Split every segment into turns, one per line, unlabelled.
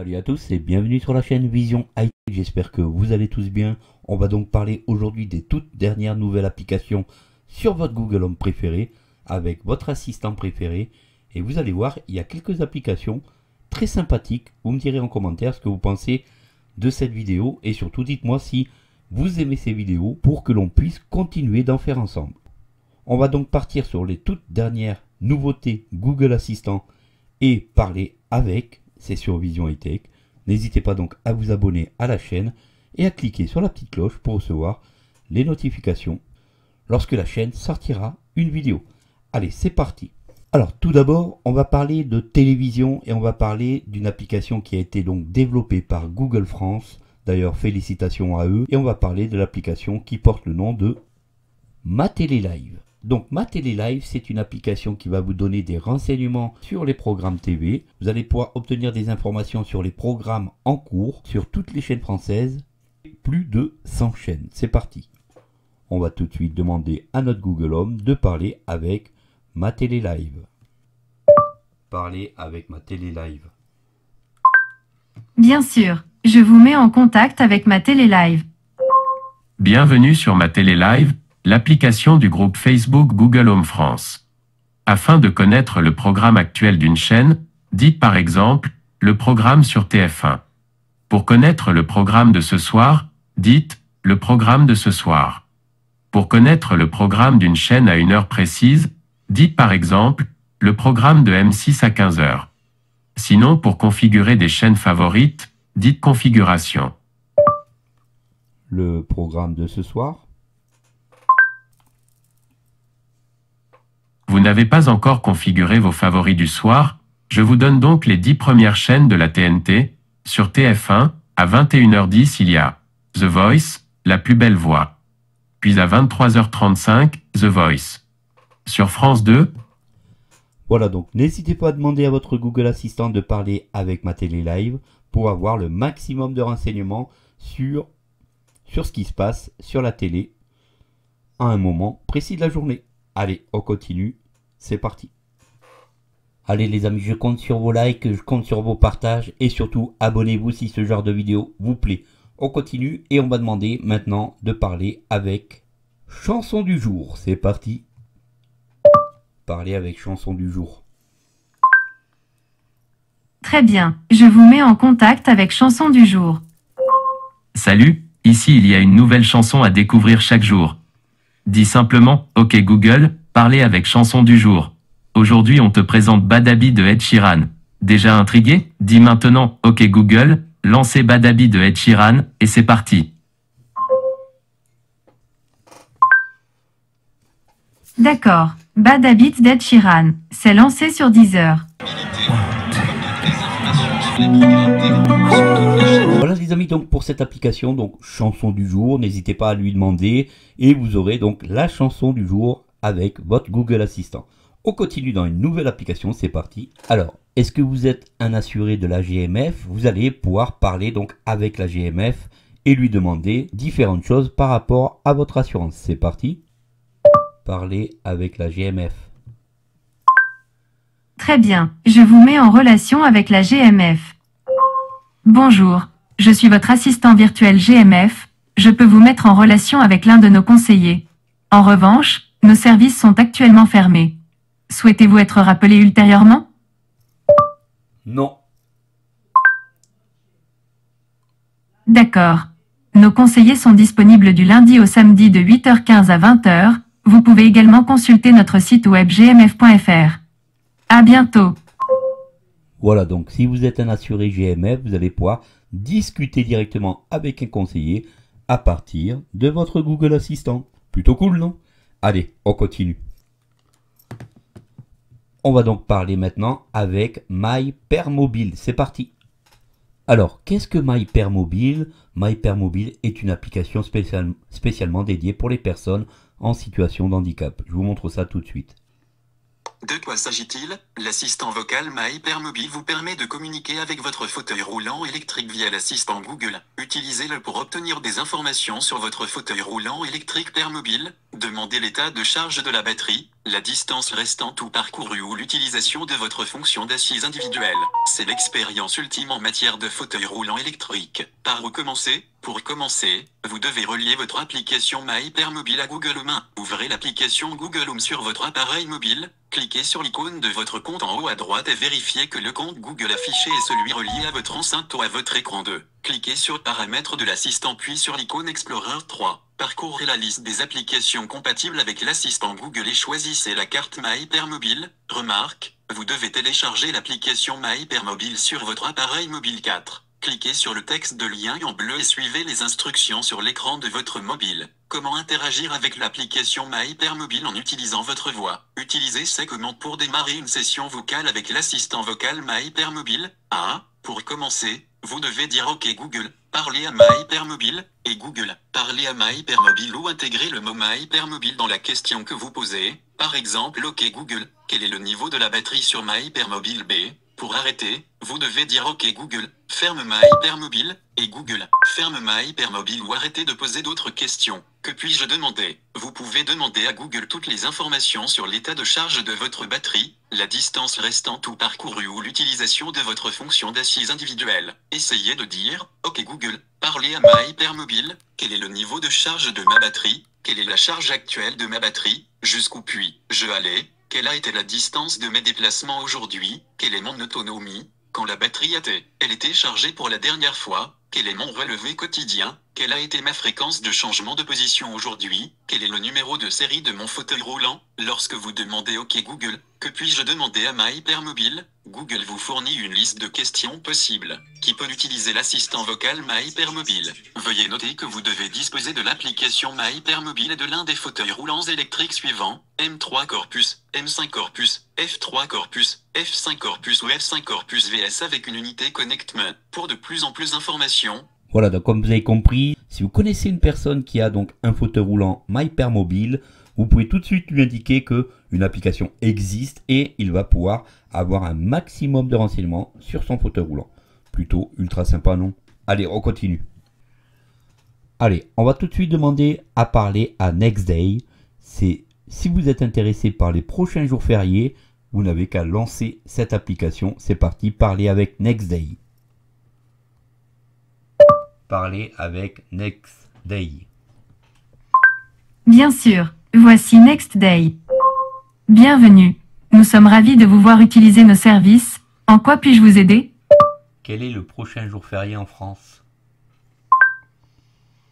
Salut à tous et bienvenue sur la chaîne Vision IT. J'espère que vous allez tous bien. On va donc parler aujourd'hui des toutes dernières nouvelles applications sur votre Google Home préféré avec votre assistant préféré. Et vous allez voir, il y a quelques applications très sympathiques. Vous me direz en commentaire ce que vous pensez de cette vidéo et surtout dites-moi si vous aimez ces vidéos pour que l'on puisse continuer d'en faire ensemble. On va donc partir sur les toutes dernières nouveautés Google Assistant et parler avec, c'est sur Vision High. N'hésitez pas donc à vous abonner à la chaîne et à cliquer sur la petite cloche pour recevoir les notifications lorsque la chaîne sortira une vidéo. Allez, c'est parti. Alors tout d'abord, on va parler de télévision et on va parler d'une application qui a été donc développée par Google France. D'ailleurs, félicitations à eux. Et on va parler de l'application qui porte le nom de Ma Télé Live. Donc Ma Télé Live, c'est une application qui va vous donner des renseignements sur les programmes TV. Vous allez pouvoir obtenir des informations sur les programmes en cours sur toutes les chaînes françaises. Plus de 100 chaînes. C'est parti. On va tout de suite demander à notre Google Home de parler avec Ma Télé Live. Parler avec Ma Télé Live.
Bien sûr, je vous mets en contact avec ma télé live.
Bienvenue sur ma télé live, l'application du groupe Facebook Google Home France. Afin de connaître le programme actuel d'une chaîne, dites par exemple, le programme sur TF1. Pour connaître le programme de ce soir, dites, le programme de ce soir. Pour connaître le programme d'une chaîne à une heure précise, dites par exemple, le programme de M6 à 15 heures. Sinon, pour configurer des chaînes favorites, dites configuration.
Le programme de ce soir.
Vous n'avez pas encore configuré vos favoris du soir, je vous donne donc les 10 premières chaînes de la TNT. Sur TF1, à 21h10 il y a The Voice, la plus belle voix. Puis à 23h35, The Voice. Sur France 2,
Voilà donc, n'hésitez pas à demander à votre Google Assistant de parler avec ma télé live pour avoir le maximum de renseignements sur, sur ce qui se passe sur la télé à un moment précis de la journée. Allez, on continue, c'est parti. Allez les amis, je compte sur vos likes, je compte sur vos partages et surtout abonnez-vous si ce genre de vidéo vous plaît. On continue et on va demander maintenant de parler avec chanson du jour. C'est parti. Parler avec chanson du jour.
Très bien, je vous mets en contact avec chanson du jour.
Salut, ici il y a une nouvelle chanson à découvrir chaque jour. Dis simplement, OK Google, parlez avec chanson du jour. Aujourd'hui on te présente Badabi de Ed Sheeran. Déjà intrigué? Dis maintenant, OK Google, lancez Badabi de Ed Sheeran, et c'est parti.
D'accord, Bad Habit d'Ed Sheeran. C'est lancé sur Deezer.
Voilà les amis donc pour cette application donc chanson du jour, n'hésitez pas à lui demander et vous aurez donc la chanson du jour avec votre Google Assistant. On continue dans une nouvelle application, c'est parti. Alors, est-ce que vous êtes un assuré de la GMF Vous allez pouvoir parler donc avec la GMF et lui demander différentes choses par rapport à votre assurance. C'est parti. Parler avec la GMF.
Très bien, je vous mets en relation avec la GMF. Bonjour, je suis votre assistant virtuel GMF. Je peux vous mettre en relation avec l'un de nos conseillers. En revanche, nos services sont actuellement fermés. Souhaitez-vous être rappelé ultérieurement?
Non.
D'accord. Nos conseillers sont disponibles du lundi au samedi de 8h15 à 20h. Vous pouvez également consulter notre site web gmf.fr. À bientôt.
Voilà donc si vous êtes un assuré GMF, vous allez pouvoir discuter directement avec un conseiller à partir de votre Google Assistant. Plutôt cool, non? Allez, on continue. On va donc parler maintenant avec MyPermobile. C'est parti. Alors, qu'est-ce que MyPermobile MyPermobile est une application spéciale- spécialement dédiée pour les personnes en situation de handicap. Je vous montre ça tout de suite.
De quoi s'agit-il? L'assistant vocal My Hypermobile vous permet de communiquer avec votre fauteuil roulant électrique via l'assistant Google. Utilisez-le pour obtenir des informations sur votre fauteuil roulant électrique Permobile, demandez l'état de charge de la batterie, la distance restant tout parcouru ou l'utilisation de votre fonction d'assise individuelle. C'est l'expérience ultime en matière de fauteuil roulant électrique. Par où commencer? Pour commencer, vous devez relier votre application MyHyperMobile à Google Home. Ouvrez l'application Google Home sur votre appareil mobile, cliquez sur l'icône de votre compte en haut à droite et vérifiez que le compte Google affiché est celui relié à votre enceinte ou à votre écran 2. Cliquez sur Paramètres de l'assistant puis sur l'icône Explorer 3. Parcourez la liste des applications compatibles avec l'assistant Google et choisissez la carte MyHyperMobile. Remarque, vous devez télécharger l'application MyHyperMobile sur votre appareil mobile 4. Cliquez sur le texte de lien en bleu et suivez les instructions sur l'écran de votre mobile. Comment interagir avec l'application MyHyperMobile en utilisant votre voix? Utilisez ces commandes pour démarrer une session vocale avec l'assistant vocal MyHyperMobile. A. Pour commencer, vous devez dire OK Google, parlez à MyHyperMobile, et Google, parlez à MyHyperMobile ou intégrer le mot MyHyperMobile dans la question que vous posez. Par exemple, OK Google, quel est le niveau de la batterie sur MyHyperMobile B? Pour arrêter, vous devez dire OK Google, ferme MyHyperMobile, et Google, ferme MyHyperMobile ou arrêtez de poser d'autres questions. Que puis-je demander? Vous pouvez demander à Google toutes les informations sur l'état de charge de votre batterie, la distance restant tout parcouru ou l'utilisation de votre fonction d'assise individuelle. Essayez de dire OK Google, parlez à MyHyperMobile, quel est le niveau de charge de ma batterie? Quelle est la charge actuelle de ma batterie? Jusqu'où puis-je aller? Quelle a été la distance de mes déplacements aujourd'hui? Quelle est mon autonomie? Quand la batterie était, elle était chargée pour la dernière fois quel est mon relevé quotidien? Quelle a été ma fréquence de changement de position aujourd'hui? Quel est le numéro de série de mon fauteuil roulant? Lorsque vous demandez OK Google, que puis-je demander à ma hypermobile? Google vous fournit une liste de questions possibles. Qui peut utiliser l'assistant vocal Ma Hypermobile? Veuillez noter que vous devez disposer de l'application Ma Hypermobile et de l'un des fauteuils roulants électriques suivants M3 Corpus, M5 Corpus, F3 Corpus, F5 Corpus ou F5 Corpus VS avec une unité Connectment. Pour de plus en plus d'informations,
Voilà, donc comme vous avez compris, si vous connaissez une personne qui a donc un fauteuil roulant MyHyperMobile, vous pouvez tout de suite lui indiquer que une application existe et il va pouvoir avoir un maximum de renseignements sur son fauteuil roulant. Plutôt ultra sympa, non? Allez, on continue. Allez, on va tout de suite demander à parler à Nextday. C'est si vous êtes intéressé par les prochains jours fériés, vous n'avez qu'à lancer cette application. C'est parti, parler avec Nextday. Parler avec Nextday.
Bien sûr, voici Next Day. Bienvenue. Nous sommes ravis de vous voir utiliser nos services. En quoi puis-je vous aider?
Quel est le prochain jour férié en France?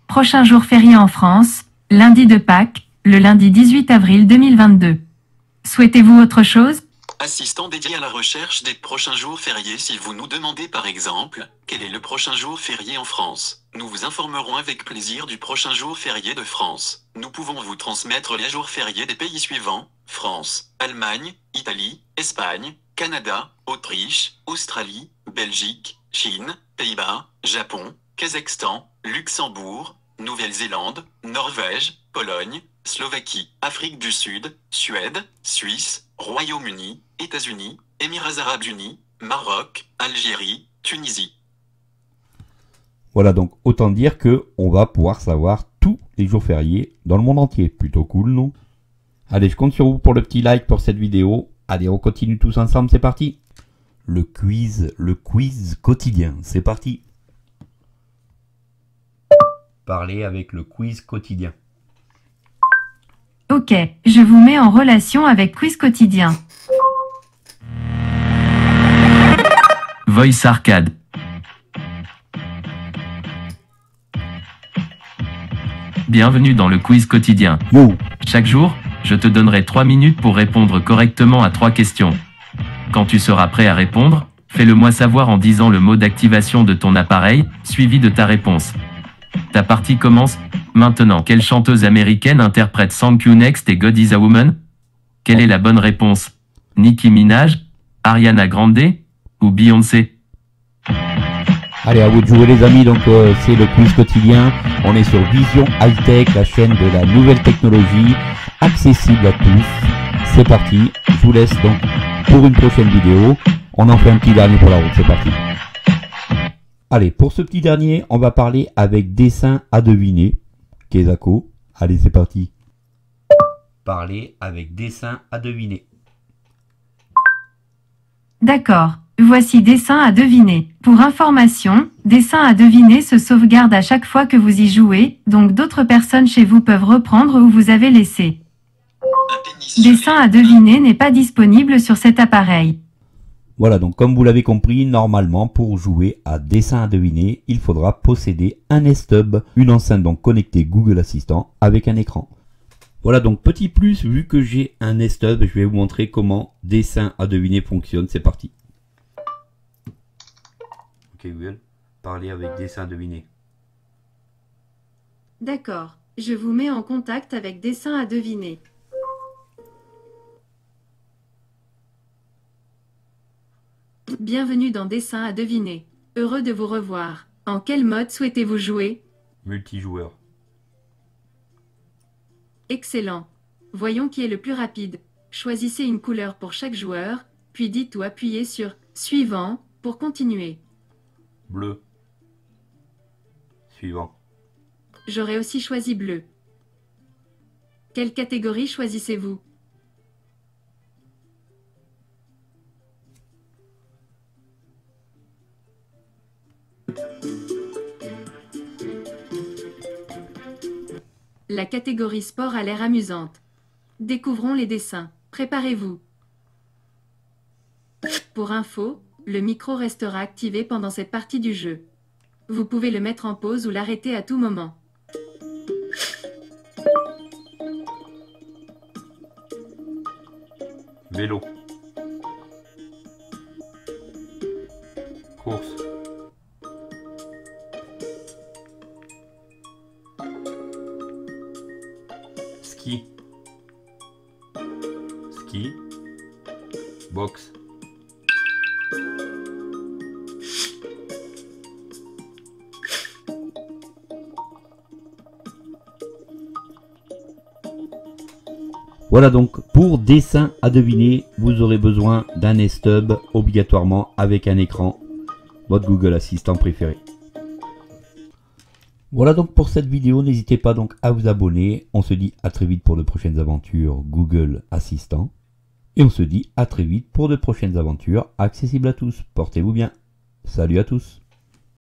Prochain jour férié en France, lundi de Pâques, le lundi 18 avril 2022. Souhaitez-vous autre chose?
Assistant dédié à la recherche des prochains jours fériés si vous nous demandez par exemple, quel est le prochain jour férié en France? Nous vous informerons avec plaisir du prochain jour férié de France. Nous pouvons vous transmettre les jours fériés des pays suivants, France, Allemagne, Italie, Espagne, Canada, Autriche, Australie, Belgique, Chine, Pays-Bas, Japon, Kazakhstan, Luxembourg, Nouvelle-Zélande, Norvège, Pologne, Slovaquie, Afrique du Sud, Suède, Suisse, Royaume-Uni, États-Unis, Émirats arabes unis, Maroc, Algérie, Tunisie.
Voilà donc autant dire que on va pouvoir savoir tous les jours fériés dans le monde entier. Plutôt cool, non? Allez, je compte sur vous pour le petit like pour cette vidéo. Allez, on continue tous ensemble, c'est parti. Le quiz, le quiz quotidien, c'est parti. Parler avec le quiz quotidien.
Ok, je vous mets en relation avec Quiz Quotidien.
Voice Arcade. Bienvenue dans le quiz quotidien. Chaque jour, je te donnerai 3 minutes pour répondre correctement à 3 questions. Quand tu seras prêt à répondre, fais-le moi savoir en disant le mot d'activation de ton appareil, suivi de ta réponse. Ta partie commence maintenant. Quelle chanteuse américaine interprète Thank You Next et God is a Woman? Quelle est la bonne réponse? Nicki Minaj Ariana Grande Ou Beyoncé
Allez, à vous de jouer les amis, donc euh, c'est le quiz quotidien. On est sur Vision High Tech, la chaîne de la nouvelle technologie, accessible à tous. C'est parti, je vous laisse donc pour une prochaine vidéo. On en fait un petit dernier pour la route, c'est parti. Allez, pour ce petit dernier, on va parler avec dessin à deviner. Kezako. Allez, c'est parti. parler avec dessin à deviner.
D'accord. Voici dessin à deviner. Pour information, dessin à deviner se sauvegarde à chaque fois que vous y jouez, donc d'autres personnes chez vous peuvent reprendre où vous avez laissé. Dessin à deviner n'est pas disponible sur cet appareil.
Voilà, donc comme vous l'avez compris, normalement pour jouer à dessin à deviner, il faudra posséder un S-Tub, une enceinte donc connectée Google Assistant avec un écran. Voilà donc petit plus, vu que j'ai un S-Tub, je vais vous montrer comment dessin à deviner fonctionne. C'est parti. Ok Google, avec dessin à deviner.
D'accord. Je vous mets en contact avec dessin à deviner. Bienvenue dans Dessin à deviner. Heureux de vous revoir. En quel mode souhaitez-vous jouer?
Multijoueur.
Excellent. Voyons qui est le plus rapide. Choisissez une couleur pour chaque joueur, puis dites ou appuyez sur Suivant pour continuer.
Bleu. Suivant.
J'aurais aussi choisi bleu. Quelle catégorie choisissez-vous? La catégorie sport a l'air amusante. Découvrons les dessins. Préparez-vous. Pour info, le micro restera activé pendant cette partie du jeu. Vous pouvez le mettre en pause ou l'arrêter à tout moment.
Vélo. Course. Ski. Ski. Boxe. Voilà donc pour dessin à deviner, vous aurez besoin d'un S-Tub obligatoirement avec un écran, votre Google Assistant préféré. Voilà donc pour cette vidéo, n'hésitez pas donc à vous abonner. On se dit à très vite pour de prochaines aventures Google Assistant. Et on se dit à très vite pour de prochaines aventures accessibles à tous. Portez-vous bien. Salut à tous.